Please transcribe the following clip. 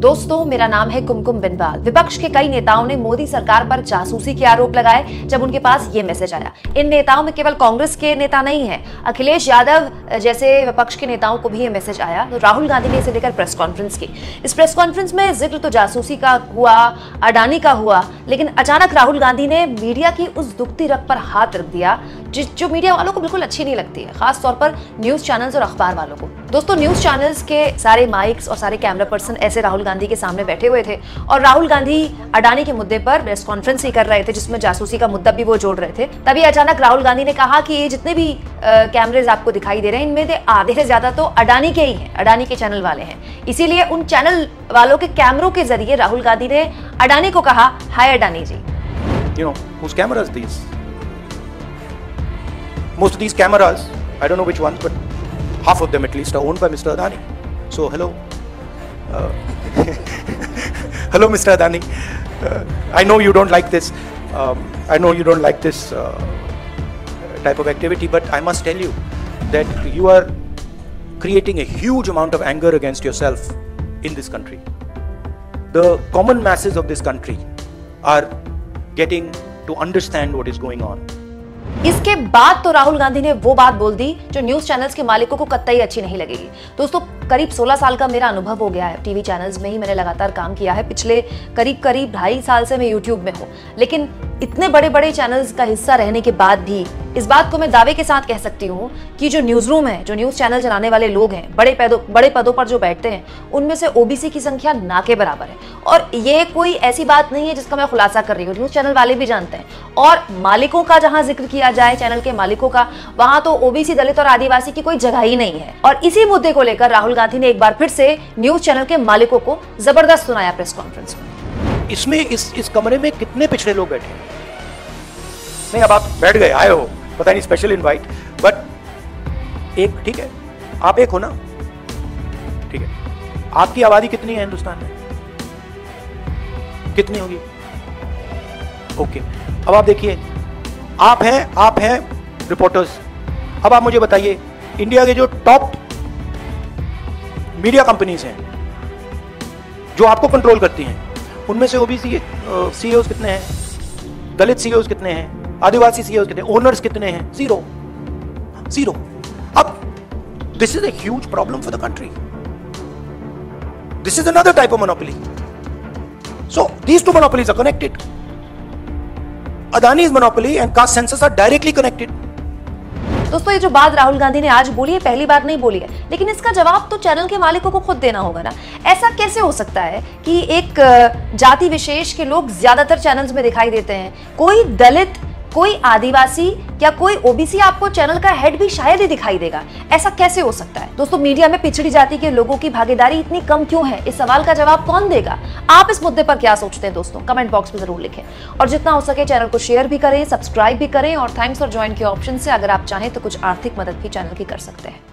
दोस्तों, मेरा नाम है कुमकुम बिनवाल विपक्ष के कई नेताओं ने मोदी सरकार पर जासूसी के आरोप लगाए, जब उनके पास ये मैसेज आया। इन नेताओं में केवल कांग्रेस के नेता नहीं है। अखिलेश यादव जैसे विपक्ष के नेताओं को भी ये मैसेज आया तो राहुल गांधी ने इसे लेकर प्रेस कॉन्फ्रेंस की। इस प्रेस कॉन्फ्रेंस में ज़िक्र तो जासूसी का हुआ, अडानी का हुआ, लेकिन अचानक राहुल गांधी ने मीडिया की उस दुखती रख पर हाथ रख दिया जो मीडिया वालों को बिल्कुल अच्छी नहीं लगती है, खासतौर पर न्यूज़ चैनल्स और अखबार वालों को। दोस्तों न्यूज़ चैनल्स के सारे माइक्स और सारे कैमरा पर्सन ऐसे राहुल गांधी के सामने बैठे हुए थे और राहुल गांधी अडानी के मुद्दे पर प्रेस कॉन्फ्रेंस ही कर रहे थे जिसमें जासूसी का मुद्दा भी वो जोड़ रहे थे। तभी अचानक राहुल गांधी ने कहा कि ये जितने भी कैमरेज आपको दिखाई दे रहे हैं इनमें से आधे से ज़्यादा तो अडानी के ही हैं अडानी के चैनल वाले हैं। इसीलिए उन चैनल वालों के कैमरों के ज़रिए राहुल गांधी ने अडानी को कहा hi Adani ji. You know, whose cameras these? Most of these cameras, I half of them at least are owned by Mr. Adani. So, hello. Uh, hello, Mr. Adani. Uh, I know you don't like this. Um, I know you don't like this uh, type of activity, but I must tell you that you are creating a huge amount of anger against yourself in this country. The common masses of this country are getting to understand what is going on. इसके बाद तो राहुल गांधी ने वो बात बोल दी जो news channels के मालिकों को कतई अच्छी नहीं लगेगी। दोस्तों, करीब 16 साल का मेरा अनुभव हो गया है। टीवी चैनल्स में ही मैंने लगातार काम किया है। पिछले करीब करीब ढाई साल से मैं यूट्यूब में हूँ। लेकिन इतने बड़े बड़े चैनल्स का हिस्सा रहने के बाद भी इस बात को मैं दावे के साथ कह सकती हूँ कि जो न्यूज़ रूम है, जो न्यूज़ चैनल चलाने वाले लोग हैं, बड़े पदों बड़े पदों पर जो बैठते हैं, उनमें से ओबीसी की संख्या ना के बराबर है। और ये कोई ऐसी बात नहीं है जिसका मैं खुलासा कर रही हूँ। न्यूज़ चैनल वाले भी जानते हैं। और मालिकों का जहाँ ज़िक्र किया जाए चैनल के मालिकों का, वहाँ तो ओबीसी दलित और आदिवासी की कोई जगह ही नहीं है। और इसी मुद्दे को लेकर राहुल गांधी ने एक बार फिर से न्यूज़ चैनल के मालिकों को ज़बरदस्त सुनाया प्रेस कॉन्फ्रेंस में। इसमें इस इस कमरे में कितने पिछड़े लोग बैठे नहीं, अब आप बैठ गए, आए हो। पता नहीं स्पेशल इनवाइट बट एक, ठीक है, आप एक हो ना? ठीक है, आपकी आबादी कितनी है हिंदुस्तान में? कितनी होगी? ओके अब आप देखिए, आप हैं आप हैं रिपोर्टर्स अब आप मुझे बताइए इंडिया के जो टॉप मीडिया कंपनीज़ हैं, जो आपको कंट्रोल करती हैं, उनमें से ओबीसी सीईओ कितने हैं? दलित सीईओ कितने हैं? आदिवासी सीईओ कितने ओनर्स कितने हैं? ज़ीरो ज़ीरो अब this is a problem for the country this is another type of monopoly so these two monopolies are connected Adani's monopoly and caste census are directly connected. दोस्तों, ये जो बात राहुल गांधी ने आज बोली है, पहली बार नहीं बोली है, लेकिन इसका जवाब तो चैनल के मालिकों को खुद देना होगा ना। ऐसा कैसे हो सकता है कि एक जाति विशेष के लोग ज़्यादातर चैनल्स में दिखाई देते हैं? कोई दलित कोई आदिवासी या कोई ओबीसी आपको चैनल का हेड भी शायद ही दिखाई देगा। ऐसा कैसे हो सकता है? दोस्तों मीडिया में पिछड़ी जाति के लोगों की भागीदारी इतनी कम क्यों है? इस सवाल का जवाब कौन देगा? आप इस मुद्दे पर क्या सोचते हैं दोस्तों? कमेंट बॉक्स में ज़रूर लिखें। और जितना हो सके चैनल को शेयर भी करें सब्सक्राइब भी करें और थैंक्स और ज्वाइन के ऑप्शन से अगर आप चाहें तो कुछ आर्थिक मदद भी चैनल की कर सकते हैं।